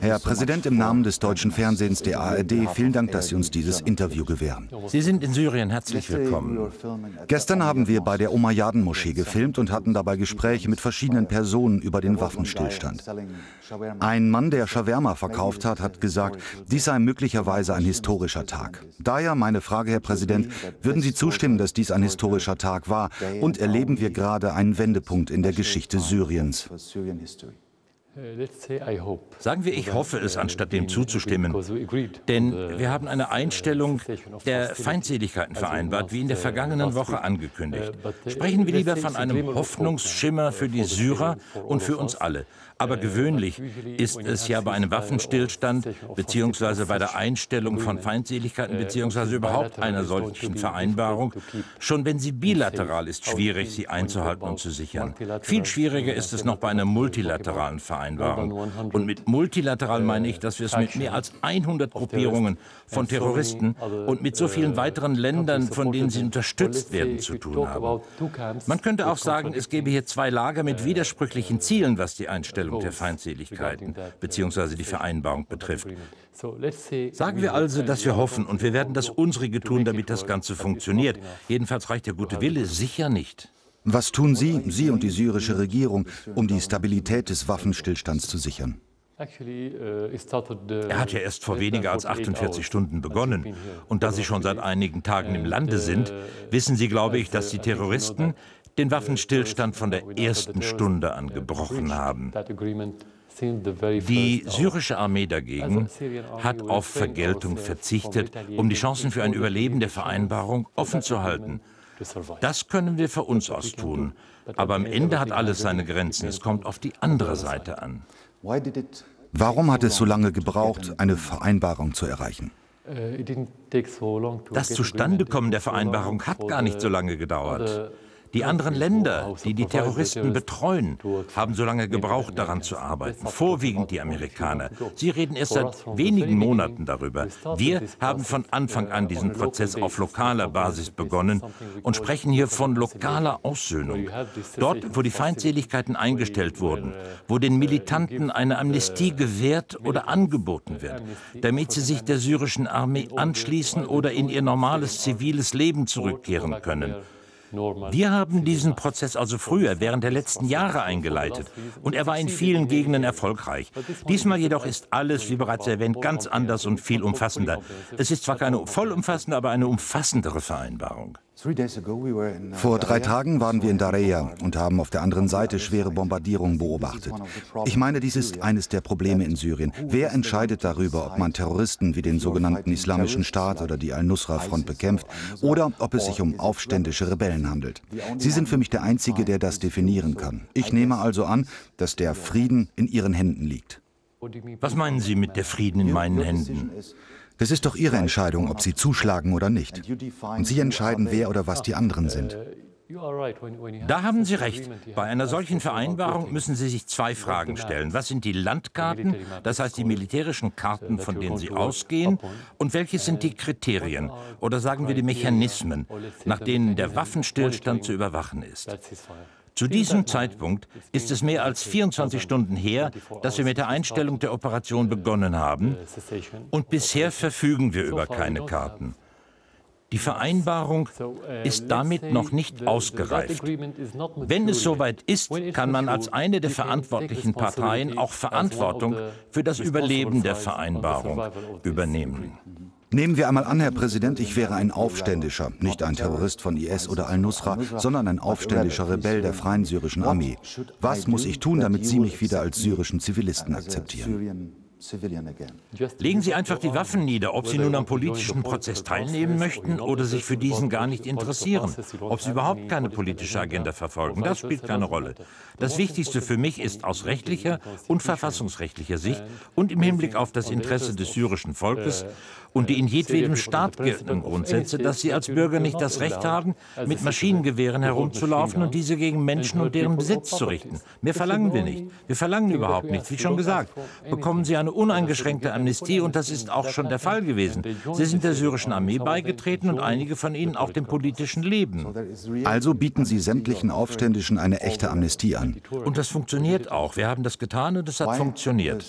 Herr Präsident, im Namen des deutschen Fernsehens der ARD, vielen Dank, dass Sie uns dieses Interview gewähren. Sie sind in Syrien herzlich willkommen. Gestern haben wir bei der Umayyaden-Moschee gefilmt und hatten dabei Gespräche mit verschiedenen Personen über den Waffenstillstand. Ein Mann, der Shawarma verkauft hat, hat gesagt, dies sei möglicherweise ein historischer Tag. Daher meine Frage, Herr Präsident, würden Sie zustimmen, dass dies ein historischer Tag war und erleben wir gerade einen Wendepunkt in der Geschichte Syriens? Sagen wir, ich hoffe es, anstatt dem zuzustimmen. Denn wir haben eine Einstellung der Feindseligkeiten vereinbart, wie in der vergangenen Woche angekündigt. Sprechen wir lieber von einem Hoffnungsschimmer für die Syrer und für uns alle. Aber gewöhnlich ist es ja bei einem Waffenstillstand beziehungsweise bei der Einstellung von Feindseligkeiten beziehungsweise überhaupt einer solchen Vereinbarung, schon wenn sie bilateral ist, schwierig, sie einzuhalten und zu sichern. Viel schwieriger ist es noch bei einer multilateralen Vereinbarung. Und mit multilateral meine ich, dass wir es mit mehr als 100 Gruppierungen von Terroristen und mit so vielen weiteren Ländern, von denen sie unterstützt werden, zu tun haben. Man könnte auch sagen, es gäbe hier zwei Lager mit widersprüchlichen Zielen, was die Einstellung Auflösung der Feindseligkeiten bzw. die Vereinbarung betrifft. Sagen wir also, dass wir hoffen und wir werden das Unsrige tun, damit das Ganze funktioniert. Jedenfalls reicht der gute Wille sicher nicht. Was tun Sie, Sie und die syrische Regierung, um die Stabilität des Waffenstillstands zu sichern? Er hat ja erst vor weniger als 48 Stunden begonnen. Und da Sie schon seit einigen Tagen im Lande sind, wissen Sie, glaube ich, dass die Terroristen den Waffenstillstand von der ersten Stunde an gebrochen haben. Die syrische Armee dagegen hat auf Vergeltung verzichtet, um die Chancen für ein Überleben der Vereinbarung offen zu halten. Das können wir für uns aus tun. Aber am Ende hat alles seine Grenzen. Es kommt auf die andere Seite an. Warum hat es so lange gebraucht, eine Vereinbarung zu erreichen? Das Zustandekommen der Vereinbarung hat gar nicht so lange gedauert. Die anderen Länder, die die Terroristen betreuen, haben so lange gebraucht, daran zu arbeiten. Vorwiegend die Amerikaner. Sie reden erst seit wenigen Monaten darüber. Wir haben von Anfang an diesen Prozess auf lokaler Basis begonnen und sprechen hier von lokaler Aussöhnung. Dort, wo die Feindseligkeiten eingestellt wurden, wo den Militanten eine Amnestie gewährt oder angeboten wird, damit sie sich der syrischen Armee anschließen oder in ihr normales ziviles Leben zurückkehren können. Wir haben diesen Prozess also früher, während der letzten Jahre eingeleitet. Und er war in vielen Gegenden erfolgreich. Diesmal jedoch ist alles, wie bereits erwähnt, ganz anders und viel umfassender. Es ist zwar keine vollumfassende, aber eine umfassendere Vereinbarung. Vor drei Tagen waren wir in Dareya und haben auf der anderen Seite schwere Bombardierungen beobachtet. Ich meine, dies ist eines der Probleme in Syrien. Wer entscheidet darüber, ob man Terroristen wie den sogenannten Islamischen Staat oder die Al-Nusra-Front bekämpft oder ob es sich um aufständische Rebellen handelt? Sie sind für mich der Einzige, der das definieren kann. Ich nehme also an, dass der Frieden in Ihren Händen liegt. Was meinen Sie mit der Frieden in meinen Händen? Das ist doch Ihre Entscheidung, ob Sie zuschlagen oder nicht. Und Sie entscheiden, wer oder was die anderen sind. Da haben Sie recht. Bei einer solchen Vereinbarung müssen Sie sich zwei Fragen stellen. Was sind die Landkarten, das heißt die militärischen Karten, von denen Sie ausgehen, und welche sind die Kriterien oder sagen wir die Mechanismen, nach denen der Waffenstillstand zu überwachen ist? Zu diesem Zeitpunkt ist es mehr als 24 Stunden her, dass wir mit der Einstellung der Operation begonnen haben, und bisher verfügen wir über keine Karten. Die Vereinbarung ist damit noch nicht ausgereift. Wenn es soweit ist, kann man als eine der verantwortlichen Parteien auch Verantwortung für das Überleben der Vereinbarung übernehmen. Nehmen wir einmal an, Herr Präsident, ich wäre ein Aufständischer, nicht ein Terrorist von IS oder Al-Nusra, sondern ein aufständischer Rebell der Freien Syrischen Armee. Was muss ich tun, damit Sie mich wieder als syrischen Zivilisten akzeptieren? Legen Sie einfach die Waffen nieder, ob Sie nun am politischen Prozess teilnehmen möchten oder sich für diesen gar nicht interessieren, ob Sie überhaupt keine politische Agenda verfolgen, das spielt keine Rolle. Das Wichtigste für mich ist aus rechtlicher und verfassungsrechtlicher Sicht und im Hinblick auf das Interesse des syrischen Volkes und die in jedwedem Staat geltenden Grundsätze, dass sie als Bürger nicht das Recht haben, mit Maschinengewehren herumzulaufen und diese gegen Menschen und deren Besitz zu richten. Mehr verlangen wir nicht. Wir verlangen überhaupt nichts. Wie schon gesagt, bekommen sie eine uneingeschränkte Amnestie und das ist auch schon der Fall gewesen. Sie sind der syrischen Armee beigetreten und einige von ihnen auch dem politischen Leben. Also bieten Sie sämtlichen Aufständischen eine echte Amnestie an. Und das funktioniert auch. Wir haben das getan und es hat funktioniert.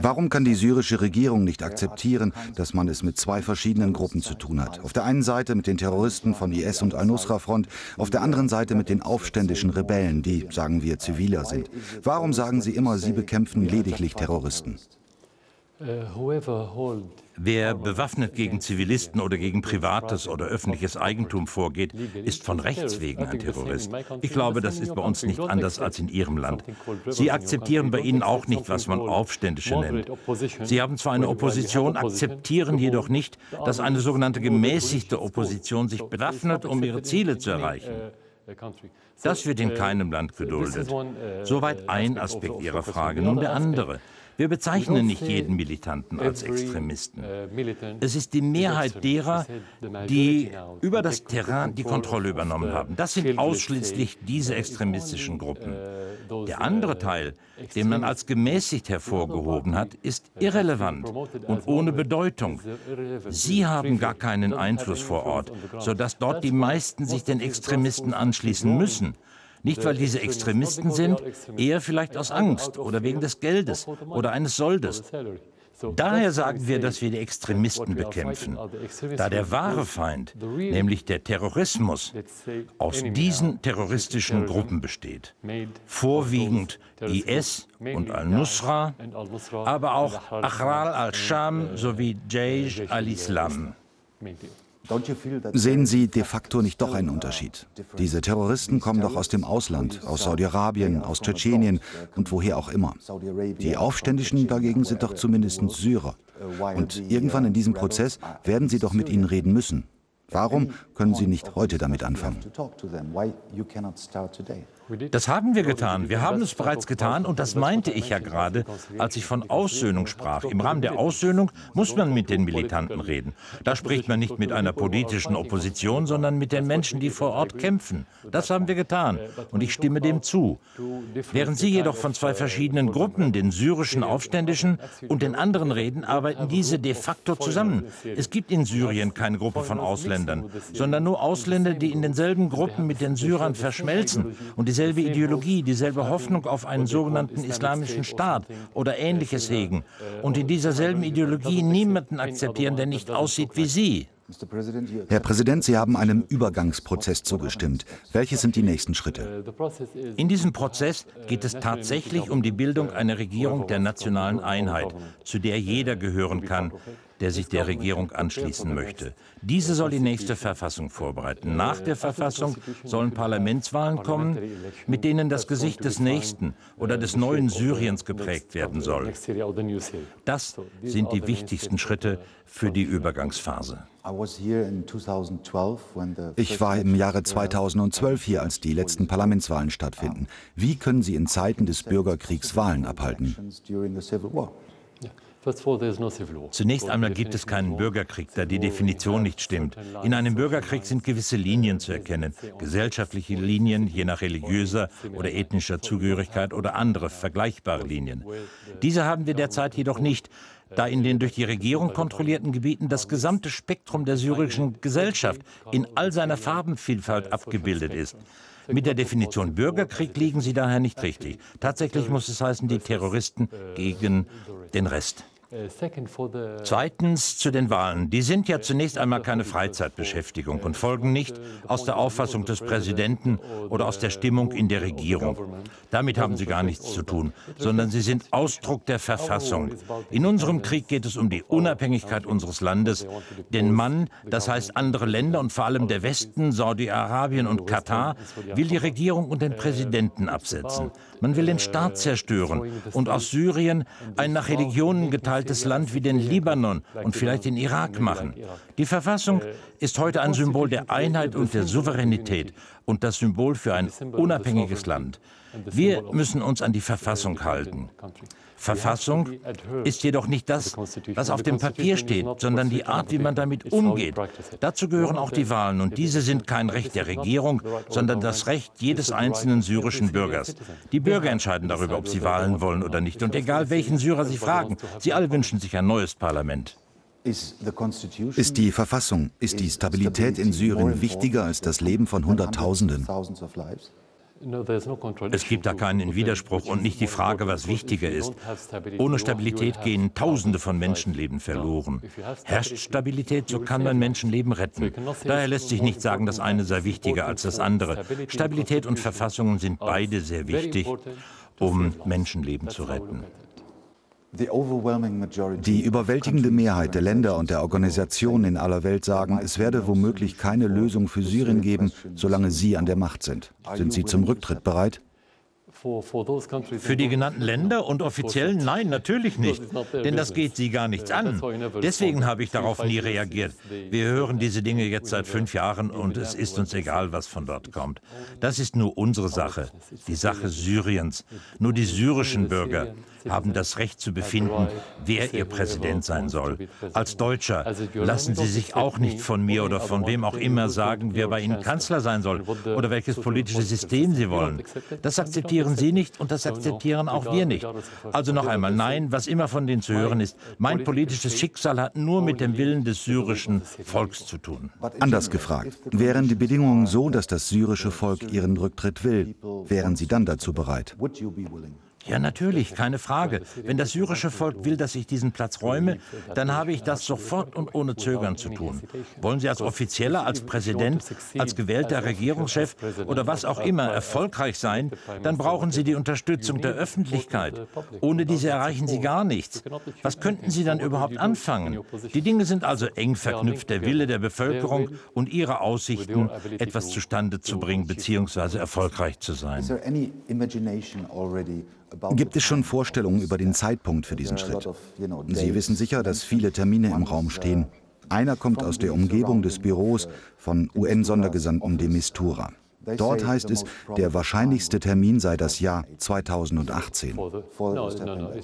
Warum kann die syrische Regierung nicht akzeptieren, dass man es mit zwei verschiedenen Gruppen zu tun hat. Auf der einen Seite mit den Terroristen von IS und Al-Nusra-Front, auf der anderen Seite mit den aufständischen Rebellen, die, sagen wir, ziviler sind. Warum sagen Sie immer, Sie bekämpfen lediglich Terroristen? Wer bewaffnet gegen Zivilisten oder gegen privates oder öffentliches Eigentum vorgeht, ist von Rechts wegen ein Terrorist. Ich glaube, das ist bei uns nicht anders als in Ihrem Land. Sie akzeptieren bei Ihnen auch nicht, was man Aufständische nennt. Sie haben zwar eine Opposition, akzeptieren jedoch nicht, dass eine sogenannte gemäßigte Opposition sich bewaffnet, um ihre Ziele zu erreichen. Das wird in keinem Land geduldet. Soweit ein Aspekt Ihrer Frage. Nun der andere. Wir bezeichnen nicht jeden Militanten als Extremisten. Es ist die Mehrheit derer, die über das Terrain die Kontrolle übernommen haben. Das sind ausschließlich diese extremistischen Gruppen. Der andere Teil, den man als gemäßigt hervorgehoben hat, ist irrelevant und ohne Bedeutung. Sie haben gar keinen Einfluss vor Ort, sodass dort die meisten sich den Extremisten anschließen müssen. Nicht, weil diese Extremisten sind, eher vielleicht aus Angst oder wegen des Geldes oder eines Soldes. Daher sagen wir, dass wir die Extremisten bekämpfen, da der wahre Feind, nämlich der Terrorismus, aus diesen terroristischen Gruppen besteht. Vorwiegend IS und Al-Nusra, aber auch Ahrar al-Sham sowie Jaish al-Islam. Sehen Sie de facto nicht doch einen Unterschied? Diese Terroristen kommen doch aus dem Ausland, aus Saudi-Arabien, aus Tschetschenien und woher auch immer. Die Aufständischen dagegen sind doch zumindest Syrer. Und irgendwann in diesem Prozess werden Sie doch mit ihnen reden müssen. Warum können Sie nicht heute damit anfangen? Das haben wir getan. Wir haben es bereits getan und das meinte ich ja gerade, als ich von Aussöhnung sprach. Im Rahmen der Aussöhnung muss man mit den Militanten reden. Da spricht man nicht mit einer politischen Opposition, sondern mit den Menschen, die vor Ort kämpfen. Das haben wir getan und ich stimme dem zu. Während Sie jedoch von zwei verschiedenen Gruppen, den syrischen Aufständischen und den anderen reden, arbeiten diese de facto zusammen. Es gibt in Syrien keine Gruppe von Ausländern, sondern nur Ausländer, die in denselben Gruppen mit den Syrern verschmelzen und die dieselbe Ideologie, dieselbe Hoffnung auf einen sogenannten islamischen Staat oder ähnliches hegen. und in dieser selben Ideologie niemanden akzeptieren, der nicht aussieht wie sie. Herr Präsident, Sie haben einem Übergangsprozess zugestimmt. Welche sind die nächsten Schritte? In diesem Prozess geht es tatsächlich um die Bildung einer Regierung der nationalen Einheit, zu der jeder gehören kann, der sich der Regierung anschließen möchte. Diese soll die nächste Verfassung vorbereiten. Nach der Verfassung sollen Parlamentswahlen kommen, mit denen das Gesicht des nächsten oder des neuen Syriens geprägt werden soll. Das sind die wichtigsten Schritte für die Übergangsphase. Ich war im Jahre 2012 hier, als die letzten Parlamentswahlen stattfinden. Wie können Sie in Zeiten des Bürgerkriegs Wahlen abhalten? Zunächst einmal gibt es keinen Bürgerkrieg, da die Definition nicht stimmt. In einem Bürgerkrieg sind gewisse Linien zu erkennen, gesellschaftliche Linien, je nach religiöser oder ethnischer Zugehörigkeit oder andere vergleichbare Linien. Diese haben wir derzeit jedoch nicht, da in den durch die Regierung kontrollierten Gebieten das gesamte Spektrum der syrischen Gesellschaft in all seiner Farbenvielfalt abgebildet ist. Mit der Definition Bürgerkrieg liegen Sie daher nicht richtig. Tatsächlich muss es heißen, die Terroristen gegen den Rest. Zweitens zu den Wahlen. Die sind ja zunächst einmal keine Freizeitbeschäftigung und folgen nicht aus der Auffassung des Präsidenten oder aus der Stimmung in der Regierung. Damit haben sie gar nichts zu tun, sondern sie sind Ausdruck der Verfassung. In unserem Krieg geht es um die Unabhängigkeit unseres Landes. Denn Mann, das heißt andere Länder und vor allem der Westen, Saudi-Arabien und Katar, will die Regierung und den Präsidenten absetzen. Man will den Staat zerstören und aus Syrien ein nach Religionen geteiltes Land wie den Libanon und vielleicht den Irak machen. Die Verfassung ist heute ein Symbol der Einheit und der Souveränität und das Symbol für ein unabhängiges Land. Wir müssen uns an die Verfassung halten. Verfassung ist jedoch nicht das, was auf dem Papier steht, sondern die Art, wie man damit umgeht. Dazu gehören auch die Wahlen und diese sind kein Recht der Regierung, sondern das Recht jedes einzelnen syrischen Bürgers. Die Bürger entscheiden darüber, ob sie Wahlen wollen oder nicht und egal welchen Syrer sie fragen, sie alle wünschen sich ein neues Parlament. Ist die Verfassung, ist die Stabilität in Syrien wichtiger als das Leben von Hunderttausenden? Es gibt da keinen Widerspruch und nicht die Frage, was wichtiger ist. Ohne Stabilität gehen Tausende von Menschenleben verloren. Herrscht Stabilität, so kann man Menschenleben retten. Daher lässt sich nicht sagen, das eine sei wichtiger als das andere. Stabilität und Verfassungen sind beide sehr wichtig, um Menschenleben zu retten. Die überwältigende Mehrheit der Länder und der Organisationen in aller Welt sagen, es werde womöglich keine Lösung für Syrien geben, solange Sie an der Macht sind. Sind Sie zum Rücktritt bereit? Für die genannten Länder und offiziell nein, natürlich nicht. Denn das geht sie gar nichts an. Deswegen habe ich darauf nie reagiert. Wir hören diese Dinge jetzt seit fünf Jahren und es ist uns egal, was von dort kommt. Das ist nur unsere Sache, die Sache Syriens. Nur die syrischen Bürger haben das Recht zu befinden, wer ihr Präsident sein soll. Als Deutscher lassen Sie sich auch nicht von mir oder von wem auch immer sagen, wer bei Ihnen Kanzler sein soll oder welches politische System Sie wollen. Das akzeptieren Sie nicht und das akzeptieren auch wir nicht. Also noch einmal, nein, was immer von denen zu hören ist, mein politisches Schicksal hat nur mit dem Willen des syrischen Volks zu tun. Anders gefragt, wären die Bedingungen so, dass das syrische Volk ihren Rücktritt will, wären Sie dann dazu bereit? Ja, natürlich, keine Frage. Wenn das syrische Volk will, dass ich diesen Platz räume, dann habe ich das sofort und ohne Zögern zu tun. Wollen Sie als Offizieller, als Präsident, als gewählter Regierungschef oder was auch immer erfolgreich sein, dann brauchen Sie die Unterstützung der Öffentlichkeit. Ohne diese erreichen Sie gar nichts. Was könnten Sie dann überhaupt anfangen? Die Dinge sind also eng verknüpft, der Wille der Bevölkerung und ihre Aussichten, etwas zustande zu bringen bzw. erfolgreich zu sein. Gibt es schon Vorstellungen über den Zeitpunkt für diesen Schritt? Sie wissen sicher, dass viele Termine im Raum stehen. Einer kommt aus der Umgebung des Büros von UN-Sondergesandten de Mistura. Dort heißt es, der wahrscheinlichste Termin sei das Jahr 2018.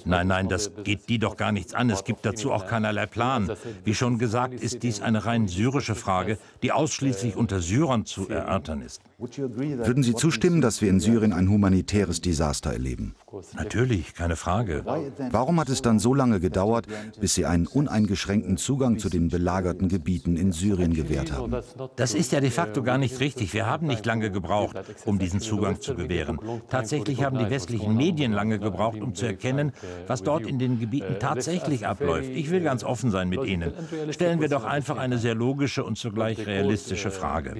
Nein, nein, das geht die doch gar nichts an. Es gibt dazu auch keinerlei Plan. Wie schon gesagt, ist dies eine rein syrische Frage, die ausschließlich unter Syrern zu erörtern ist. Würden Sie zustimmen, dass wir in Syrien ein humanitäres Desaster erleben? Natürlich, keine Frage. Warum hat es dann so lange gedauert, bis Sie einen uneingeschränkten Zugang zu den belagerten Gebieten in Syrien gewährt haben? Das ist ja de facto gar nicht richtig. Wir haben nicht lange gebraucht, um diesen Zugang zu gewähren. Tatsächlich haben die westlichen Medien lange gebraucht, um zu erkennen, was dort in den Gebieten tatsächlich abläuft. Ich will ganz offen sein mit Ihnen. Stellen wir doch einfach eine sehr logische und zugleich realistische Frage.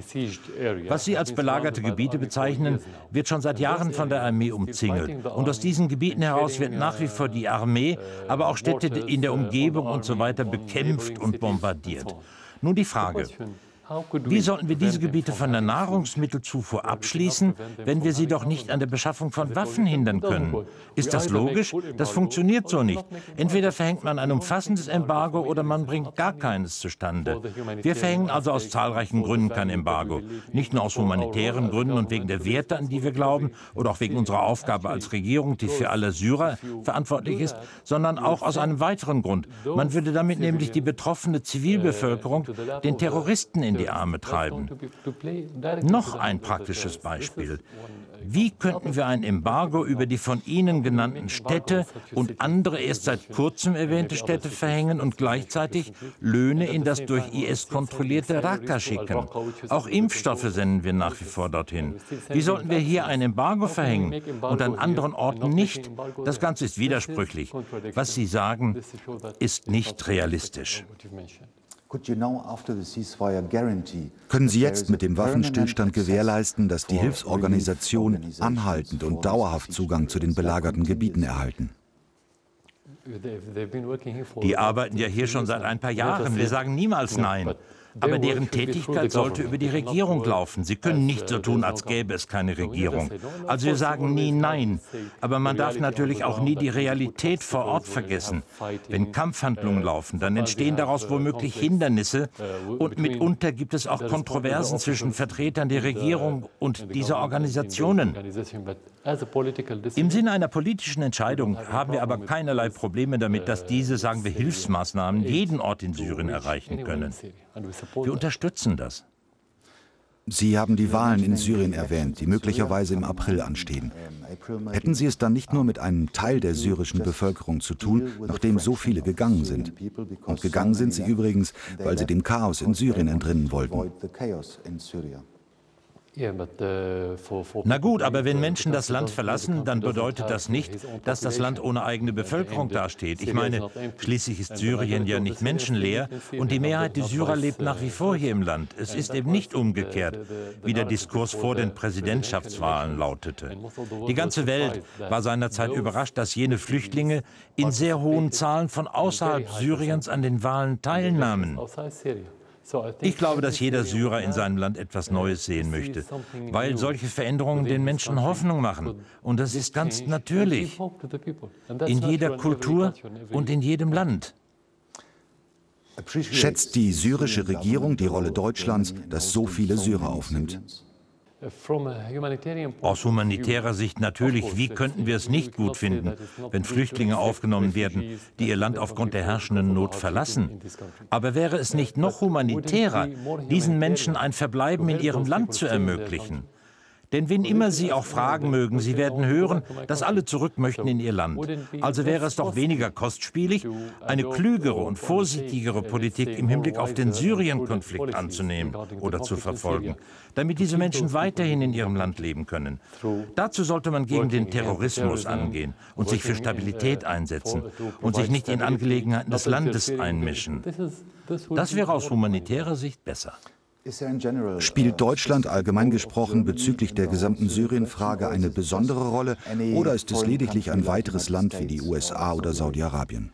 Was Sie als belagerte Gebiete bezeichnen, wird schon seit Jahren von der Armee umzingelt. Und aus diesen Gebieten heraus wird nach wie vor die Armee, aber auch Städte in der Umgebung und so weiter bekämpft und bombardiert. Nun die Frage, wie sollten wir diese Gebiete von der Nahrungsmittelzufuhr abschließen, wenn wir sie doch nicht an der Beschaffung von Waffen hindern können? Ist das logisch? Das funktioniert so nicht. Entweder verhängt man ein umfassendes Embargo oder man bringt gar keines zustande. Wir verhängen also aus zahlreichen Gründen kein Embargo. Nicht nur aus humanitären Gründen und wegen der Werte, an die wir glauben, oder auch wegen unserer Aufgabe als Regierung, die für alle Syrer verantwortlich ist, sondern auch aus einem weiteren Grund. Man würde damit nämlich die betroffene Zivilbevölkerung den Terroristen in die Arme treiben. Noch ein praktisches Beispiel. Wie könnten wir ein Embargo über die von Ihnen genannten Städte und andere erst seit kurzem erwähnte Städte verhängen und gleichzeitig Löhne in das durch IS kontrollierte Raqqa schicken? Auch Impfstoffe senden wir nach wie vor dorthin. Wie sollten wir hier ein Embargo verhängen und an anderen Orten nicht? Das Ganze ist widersprüchlich. Was Sie sagen, ist nicht realistisch. Können Sie jetzt mit dem Waffenstillstand gewährleisten, dass die Hilfsorganisationen anhaltend und dauerhaft Zugang zu den belagerten Gebieten erhalten? Die arbeiten ja hier schon seit ein paar Jahren. Wir sagen niemals Nein. Aber deren Tätigkeit sollte über die Regierung laufen. Sie können nicht so tun, als gäbe es keine Regierung. Also wir sagen nie Nein. Aber man darf natürlich auch nie die Realität vor Ort vergessen. Wenn Kampfhandlungen laufen, dann entstehen daraus womöglich Hindernisse und mitunter gibt es auch Kontroversen zwischen Vertretern der Regierung und dieser Organisationen. Im Sinne einer politischen Entscheidung haben wir aber keinerlei Probleme damit, dass diese, sagen wir, Hilfsmaßnahmen jeden Ort in Syrien erreichen können. Wir unterstützen das. Sie haben die Wahlen in Syrien erwähnt, die möglicherweise im April anstehen. Hätten Sie es dann nicht nur mit einem Teil der syrischen Bevölkerung zu tun, nachdem so viele gegangen sind? Und gegangen sind sie übrigens, weil sie dem Chaos in Syrien entrinnen wollten. Na gut, aber wenn Menschen das Land verlassen, dann bedeutet das nicht, dass das Land ohne eigene Bevölkerung dasteht. Ich meine, schließlich ist Syrien ja nicht menschenleer und die Mehrheit der Syrer lebt nach wie vor hier im Land. Es ist eben nicht umgekehrt, wie der Diskurs vor den Präsidentschaftswahlen lautete. Die ganze Welt war seinerzeit überrascht, dass jene Flüchtlinge in sehr hohen Zahlen von außerhalb Syriens an den Wahlen teilnahmen. Ich glaube, dass jeder Syrer in seinem Land etwas Neues sehen möchte, weil solche Veränderungen den Menschen Hoffnung machen. Und das ist ganz natürlich in jeder Kultur und in jedem Land. Schätzt die syrische Regierung die Rolle Deutschlands, das so viele Syrer aufnimmt? Aus humanitärer Sicht natürlich. Wie könnten wir es nicht gut finden, wenn Flüchtlinge aufgenommen werden, die ihr Land aufgrund der herrschenden Not verlassen? Aber wäre es nicht noch humanitärer, diesen Menschen ein Verbleiben in ihrem Land zu ermöglichen? Denn wen immer Sie auch fragen mögen, Sie werden hören, dass alle zurück möchten in ihr Land. Also wäre es doch weniger kostspielig, eine klügere und vorsichtigere Politik im Hinblick auf den Syrien-Konflikt anzunehmen oder zu verfolgen, damit diese Menschen weiterhin in ihrem Land leben können. Dazu sollte man gegen den Terrorismus angehen und sich für Stabilität einsetzen und sich nicht in Angelegenheiten des Landes einmischen. Das wäre aus humanitärer Sicht besser. Spielt Deutschland allgemein gesprochen bezüglich der gesamten Syrien-Frage eine besondere Rolle oder ist es lediglich ein weiteres Land wie die USA oder Saudi-Arabien?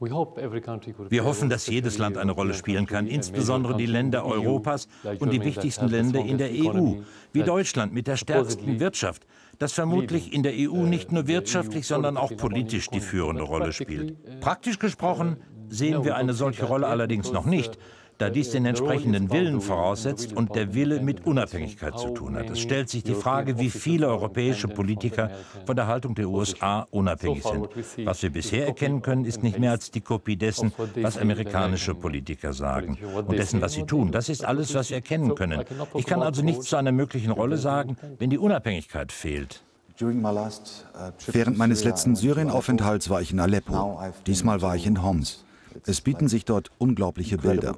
Wir hoffen, dass jedes Land eine Rolle spielen kann, insbesondere die Länder Europas und die wichtigsten Länder in der EU, wie Deutschland mit der stärksten Wirtschaft, das vermutlich in der EU nicht nur wirtschaftlich, sondern auch politisch die führende Rolle spielt. Praktisch gesprochen sehen wir eine solche Rolle allerdings noch nicht da dies den entsprechenden Willen voraussetzt und der Wille mit Unabhängigkeit zu tun hat. Es stellt sich die Frage, wie viele europäische Politiker von der Haltung der USA unabhängig sind. Was wir bisher erkennen können, ist nicht mehr als die Kopie dessen, was amerikanische Politiker sagen und dessen, was sie tun. Das ist alles, was wir erkennen können. Ich kann also nichts zu einer möglichen Rolle sagen, wenn die Unabhängigkeit fehlt. Während meines letzten Syrienaufenthalts war ich in Aleppo. Diesmal war ich in Homs. Es bieten sich dort unglaubliche Bilder,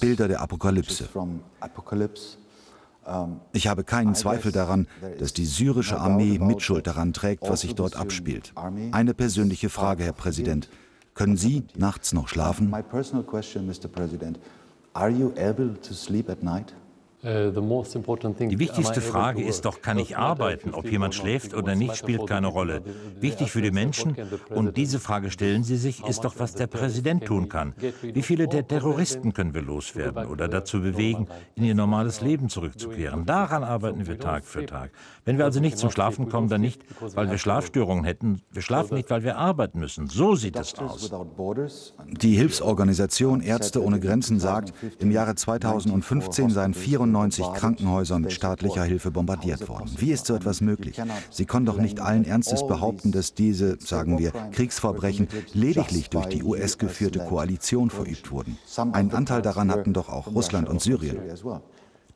Bilder der Apokalypse. Ich habe keinen Zweifel daran, dass die syrische Armee Mitschuld daran trägt, was sich dort abspielt. Eine persönliche Frage, Herr Präsident. Können Sie nachts noch schlafen? Are you able to sleep at night? Äh, die wichtigste Frage ist doch, kann ich arbeiten? Ob jemand schläft oder nicht, spielt keine Rolle. Wichtig für die Menschen, und diese Frage stellen sie sich, ist doch, was der Präsident tun kann. Wie viele der Terroristen können wir loswerden oder dazu bewegen, in ihr normales Leben zurückzukehren? Daran arbeiten wir Tag für Tag. Wenn wir also nicht zum Schlafen kommen, dann nicht, weil wir Schlafstörungen hätten. Wir schlafen nicht, weil wir arbeiten müssen. So sieht es aus. Die Hilfsorganisation Ärzte ohne Grenzen sagt, im Jahre 2015 seien 94 Krankenhäuser mit staatlicher Hilfe bombardiert worden. Wie ist so etwas möglich? Sie können doch nicht allen Ernstes behaupten, dass diese, sagen wir, Kriegsverbrechen lediglich durch die US-geführte Koalition verübt wurden. Einen Anteil daran hatten doch auch Russland und Syrien.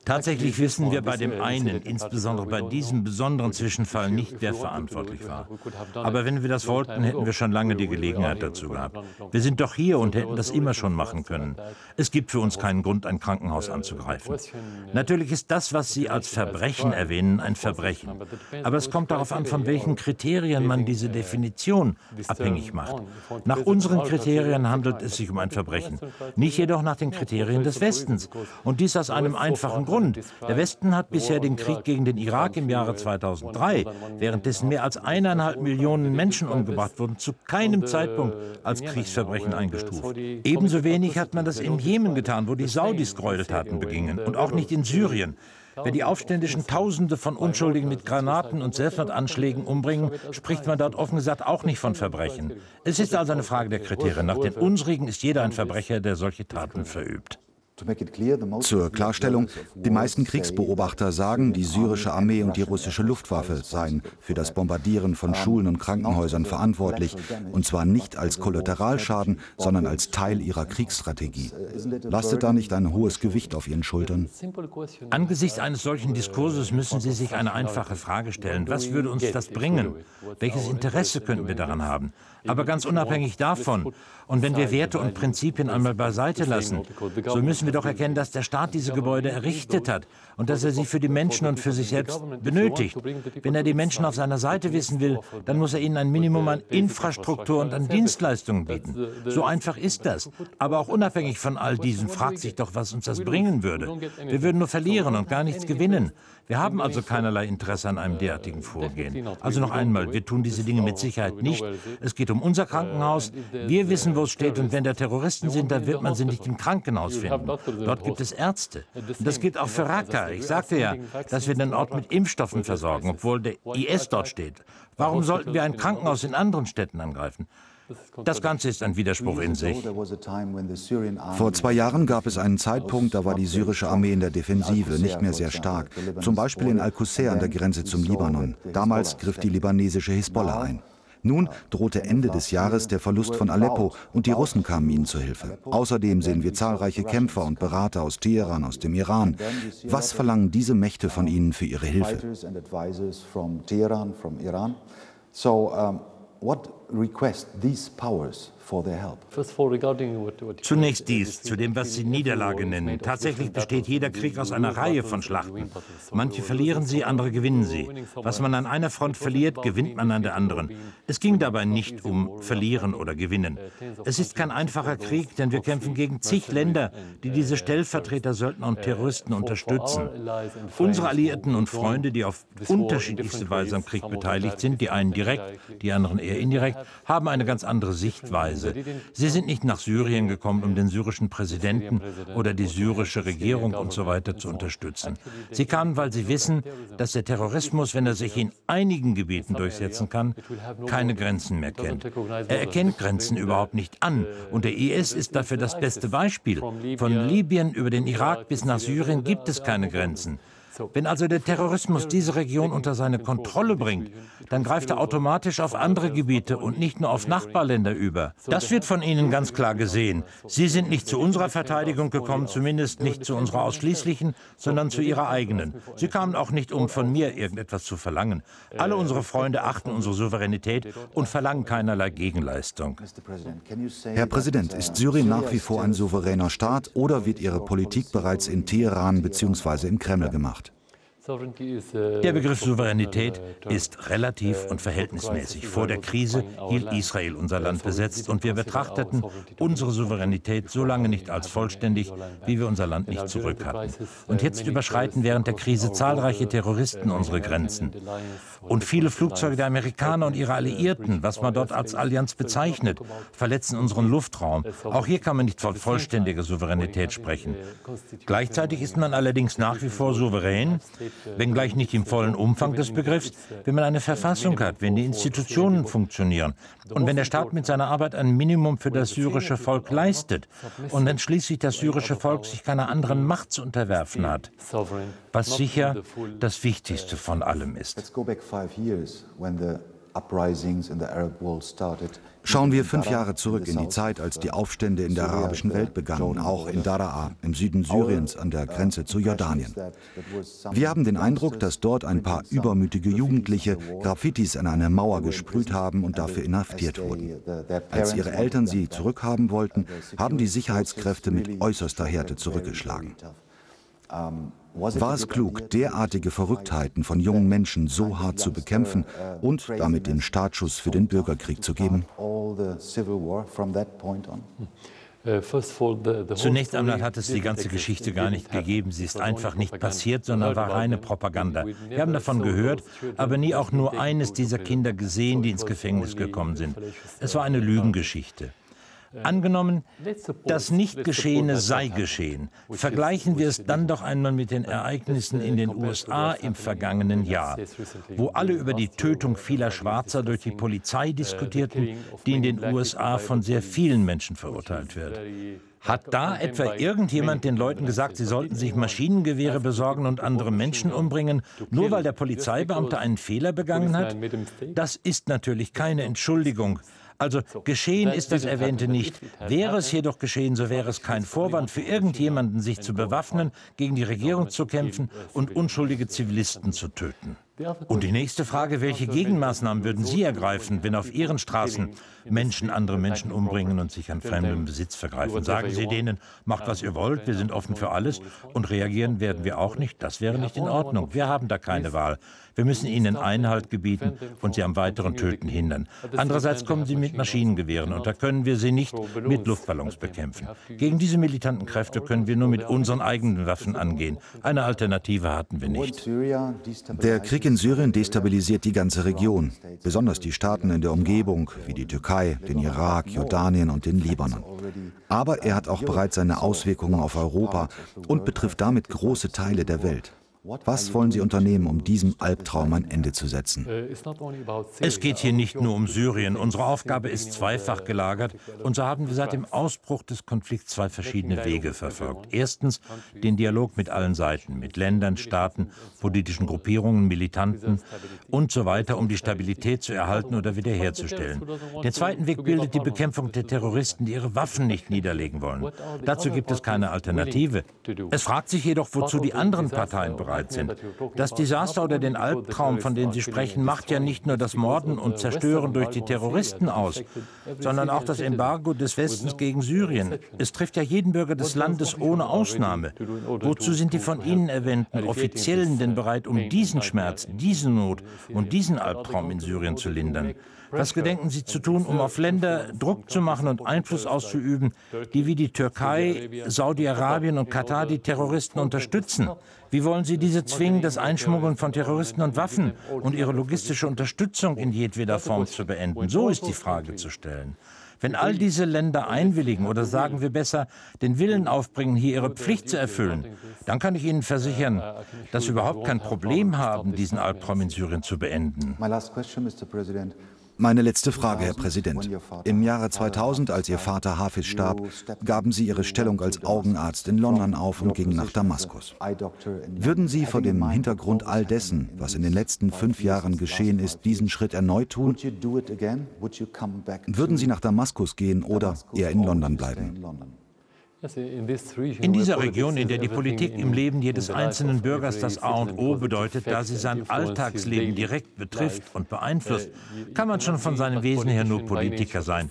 Tatsächlich wissen wir bei dem einen, insbesondere bei diesem besonderen Zwischenfall, nicht, wer verantwortlich war. Aber wenn wir das wollten, hätten wir schon lange die Gelegenheit dazu gehabt. Wir sind doch hier und hätten das immer schon machen können. Es gibt für uns keinen Grund, ein Krankenhaus anzugreifen. Natürlich ist das, was Sie als Verbrechen erwähnen, ein Verbrechen. Aber es kommt darauf an, von welchen Kriterien man diese Definition abhängig macht. Nach unseren Kriterien handelt es sich um ein Verbrechen, nicht jedoch nach den Kriterien des Westens. Und dies aus einem einfachen Grund. Grund. Der Westen hat bisher den Krieg gegen den Irak im Jahre 2003, währenddessen mehr als eineinhalb Millionen Menschen umgebracht wurden, zu keinem Zeitpunkt als Kriegsverbrechen eingestuft. Ebenso wenig hat man das im Jemen getan, wo die Saudis Gräueltaten begingen, und auch nicht in Syrien. Wenn die Aufständischen Tausende von Unschuldigen mit Granaten und Selbstmordanschlägen umbringen, spricht man dort offen gesagt auch nicht von Verbrechen. Es ist also eine Frage der Kriterien. Nach den unsrigen ist jeder ein Verbrecher, der solche Taten verübt. Zur Klarstellung, die meisten Kriegsbeobachter sagen, die syrische Armee und die russische Luftwaffe seien für das Bombardieren von Schulen und Krankenhäusern verantwortlich, und zwar nicht als Kollateralschaden, sondern als Teil ihrer Kriegsstrategie. Lastet da nicht ein hohes Gewicht auf Ihren Schultern? Angesichts eines solchen Diskurses müssen Sie sich eine einfache Frage stellen. Was würde uns das bringen? Welches Interesse könnten wir daran haben? Aber ganz unabhängig davon, und wenn wir Werte und Prinzipien einmal beiseite lassen, so müssen wir doch erkennen, dass der Staat diese Gebäude errichtet hat und dass er sie für die Menschen und für sich selbst benötigt. Wenn er die Menschen auf seiner Seite wissen will, dann muss er ihnen ein Minimum an Infrastruktur und an Dienstleistungen bieten. So einfach ist das. Aber auch unabhängig von all diesem fragt sich doch, was uns das bringen würde. Wir würden nur verlieren und gar nichts gewinnen. Wir haben also keinerlei Interesse an einem derartigen Vorgehen. Also noch einmal, wir tun diese Dinge mit Sicherheit nicht. Es geht um unser Krankenhaus. Wir wissen, wo es steht. Und wenn da Terroristen sind, dann wird man sie nicht im Krankenhaus finden. Dort gibt es Ärzte. Und das gilt auch für Raqqa. Ich sagte ja, dass wir den Ort mit Impfstoffen versorgen, obwohl der IS dort steht. Warum sollten wir ein Krankenhaus in anderen Städten angreifen? Das Ganze ist ein Widerspruch in sich. Vor zwei Jahren gab es einen Zeitpunkt, da war die syrische Armee in der Defensive, nicht mehr sehr stark. Zum Beispiel in Al-Qusayr an der Grenze zum Libanon. Damals griff die libanesische Hisbollah ein. Nun drohte Ende des Jahres der Verlust von Aleppo und die Russen kamen ihnen zu Hilfe. Außerdem sehen wir zahlreiche Kämpfer und Berater aus Teheran, aus dem Iran. Was verlangen diese Mächte von ihnen für ihre Hilfe? So, um, what Zunächst dies, zu dem, was Sie Niederlage nennen. Tatsächlich besteht jeder Krieg aus einer Reihe von Schlachten. Manche verlieren sie, andere gewinnen sie. Was man an einer Front verliert, gewinnt man an der anderen. Es ging dabei nicht um Verlieren oder Gewinnen. Es ist kein einfacher Krieg, denn wir kämpfen gegen zig Länder, die diese Stellvertreter, Söldner und Terroristen unterstützen. Unsere Alliierten und Freunde, die auf unterschiedlichste Weise am Krieg beteiligt sind, die einen direkt, die anderen eher indirekt, haben eine ganz andere Sichtweise. Weise. Sie sind nicht nach Syrien gekommen, um den syrischen Präsidenten oder die syrische Regierung und so weiter zu unterstützen. Sie kamen, weil sie wissen, dass der Terrorismus, wenn er sich in einigen Gebieten durchsetzen kann, keine Grenzen mehr kennt. Er erkennt Grenzen überhaupt nicht an. Und der IS ist dafür das beste Beispiel. Von Libyen über den Irak bis nach Syrien gibt es keine Grenzen. Wenn also der Terrorismus diese Region unter seine Kontrolle bringt, dann greift er automatisch auf andere Gebiete und nicht nur auf Nachbarländer über. Das wird von Ihnen ganz klar gesehen. Sie sind nicht zu unserer Verteidigung gekommen, zumindest nicht zu unserer ausschließlichen, sondern zu Ihrer eigenen. Sie kamen auch nicht, um von mir irgendetwas zu verlangen. Alle unsere Freunde achten unsere Souveränität und verlangen keinerlei Gegenleistung. Herr Präsident, ist Syrien nach wie vor ein souveräner Staat oder wird Ihre Politik bereits in Teheran bzw. im Kreml gemacht? Der Begriff Souveränität ist relativ und verhältnismäßig. Vor der Krise hielt Israel unser Land besetzt und wir betrachteten unsere Souveränität so lange nicht als vollständig, wie wir unser Land nicht zurück hatten. Und jetzt überschreiten während der Krise zahlreiche Terroristen unsere Grenzen. Und viele Flugzeuge der Amerikaner und ihrer Alliierten, was man dort als Allianz bezeichnet, verletzen unseren Luftraum. Auch hier kann man nicht von vollständiger Souveränität sprechen. Gleichzeitig ist man allerdings nach wie vor souverän, wenngleich nicht im vollen Umfang des Begriffs, wenn man eine Verfassung hat, wenn die Institutionen funktionieren und wenn der Staat mit seiner Arbeit ein Minimum für das syrische Volk leistet und wenn schließlich das syrische Volk sich keiner anderen Macht zu unterwerfen hat, was sicher das Wichtigste von allem ist. Schauen wir fünf Jahre zurück in die Zeit, als die Aufstände in der arabischen Welt begannen, auch in Daraa, im Süden Syriens an der Grenze zu Jordanien. Wir haben den Eindruck, dass dort ein paar übermütige Jugendliche Graffitis an eine Mauer gesprüht haben und dafür inhaftiert wurden. Als ihre Eltern sie zurückhaben wollten, haben die Sicherheitskräfte mit äußerster Härte zurückgeschlagen. War es klug, derartige Verrücktheiten von jungen Menschen so hart zu bekämpfen und damit den Startschuss für den Bürgerkrieg zu geben? Zunächst einmal hat es die ganze Geschichte gar nicht gegeben. Sie ist einfach nicht passiert, sondern war reine Propaganda. Wir haben davon gehört, aber nie auch nur eines dieser Kinder gesehen, die ins Gefängnis gekommen sind. Es war eine Lügengeschichte. Angenommen, das Nicht-Geschehene sei geschehen. Vergleichen wir es dann doch einmal mit den Ereignissen in den USA im vergangenen Jahr, wo alle über die Tötung vieler Schwarzer durch die Polizei diskutierten, die in den USA von sehr vielen Menschen verurteilt wird. Hat da etwa irgendjemand den Leuten gesagt, sie sollten sich Maschinengewehre besorgen und andere Menschen umbringen, nur weil der Polizeibeamte einen Fehler begangen hat? Das ist natürlich keine Entschuldigung. Also geschehen ist das Erwähnte nicht. Wäre es jedoch geschehen, so wäre es kein Vorwand für irgendjemanden, sich zu bewaffnen, gegen die Regierung zu kämpfen und unschuldige Zivilisten zu töten. Und die nächste Frage, welche Gegenmaßnahmen würden Sie ergreifen, wenn auf Ihren Straßen Menschen andere Menschen umbringen und sich an fremdem Besitz vergreifen? Sagen Sie denen, macht was ihr wollt, wir sind offen für alles und reagieren werden wir auch nicht? Das wäre nicht in Ordnung. Wir haben da keine Wahl. Wir müssen ihnen Einhalt gebieten und sie am weiteren Töten hindern. Andererseits kommen sie mit Maschinengewehren und da können wir sie nicht mit Luftballons bekämpfen. Gegen diese militanten Kräfte können wir nur mit unseren eigenen Waffen angehen. Eine Alternative hatten wir nicht. Der Krieg in Syrien destabilisiert die ganze Region, besonders die Staaten in der Umgebung wie die Türkei, den Irak, Jordanien und den Libanon. Aber er hat auch bereits seine Auswirkungen auf Europa und betrifft damit große Teile der Welt. Was wollen Sie unternehmen, um diesem Albtraum ein Ende zu setzen? Es geht hier nicht nur um Syrien. Unsere Aufgabe ist zweifach gelagert. Und so haben wir seit dem Ausbruch des Konflikts zwei verschiedene Wege verfolgt. Erstens den Dialog mit allen Seiten, mit Ländern, Staaten, politischen Gruppierungen, Militanten und so weiter, um die Stabilität zu erhalten oder wiederherzustellen. Den zweiten Weg bildet die Bekämpfung der Terroristen, die ihre Waffen nicht niederlegen wollen. Dazu gibt es keine Alternative. Es fragt sich jedoch, wozu die anderen Parteien bereit bereit sind. Das Desaster oder den Albtraum, von dem Sie sprechen, macht ja nicht nur das Morden und Zerstören durch die Terroristen aus, sondern auch das Embargo des Westens gegen Syrien. Es trifft ja jeden Bürger des Landes ohne Ausnahme. Wozu sind die von Ihnen erwähnten Offiziellen denn bereit, um diesen Schmerz, diese Not und diesen Albtraum in Syrien zu lindern? Was gedenken Sie zu tun, um auf Länder Druck zu machen und Einfluss auszuüben, die wie die Türkei, Saudi-Arabien und Katar die Terroristen unterstützen? Wie wollen Sie diese zwingen, das Einschmuggeln von Terroristen und Waffen und ihre logistische Unterstützung in jedweder Form zu beenden? So ist die Frage zu stellen. Wenn all diese Länder einwilligen oder sagen wir besser, den Willen aufbringen, hier ihre Pflicht zu erfüllen, dann kann ich Ihnen versichern, dass wir überhaupt kein Problem haben, diesen Albtraum in Syrien zu beenden. Meine letzte Frage, Herr Präsident. Im Jahre 2000, als Ihr Vater Hafiz starb, gaben Sie Ihre Stellung als Augenarzt in London auf und gingen nach Damaskus. Würden Sie vor dem Hintergrund all dessen, was in den letzten fünf Jahren geschehen ist, diesen Schritt erneut tun? Würden Sie nach Damaskus gehen oder eher in London bleiben? In dieser Region, in der die Politik im Leben jedes einzelnen Bürgers das A und O bedeutet, da sie sein Alltagsleben direkt betrifft und beeinflusst, kann man schon von seinem Wesen her nur Politiker sein.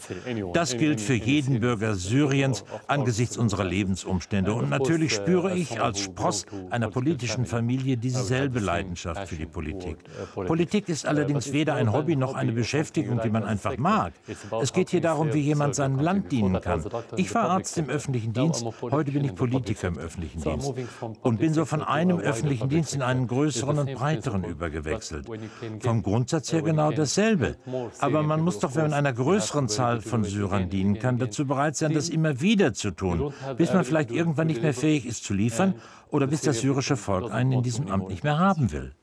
Das gilt für jeden Bürger Syriens angesichts unserer Lebensumstände. Und natürlich spüre ich als Spross einer politischen Familie dieselbe Leidenschaft für die Politik. Politik ist allerdings weder ein Hobby noch eine Beschäftigung, die man einfach mag. Es geht hier darum, wie jemand seinem Land dienen kann. Ich war Arzt im öffentlichen. Dienst. Heute bin ich Politiker im öffentlichen Dienst und bin so von einem öffentlichen Dienst in einen größeren und breiteren übergewechselt. Vom Grundsatz her genau dasselbe. Aber man muss doch, wenn man einer größeren Zahl von Syrern dienen kann, dazu bereit sein, das immer wieder zu tun, bis man vielleicht irgendwann nicht mehr fähig ist zu liefern oder bis das syrische Volk einen in diesem Amt nicht mehr haben will.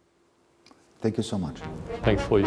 Thank you so much. Thanks for you.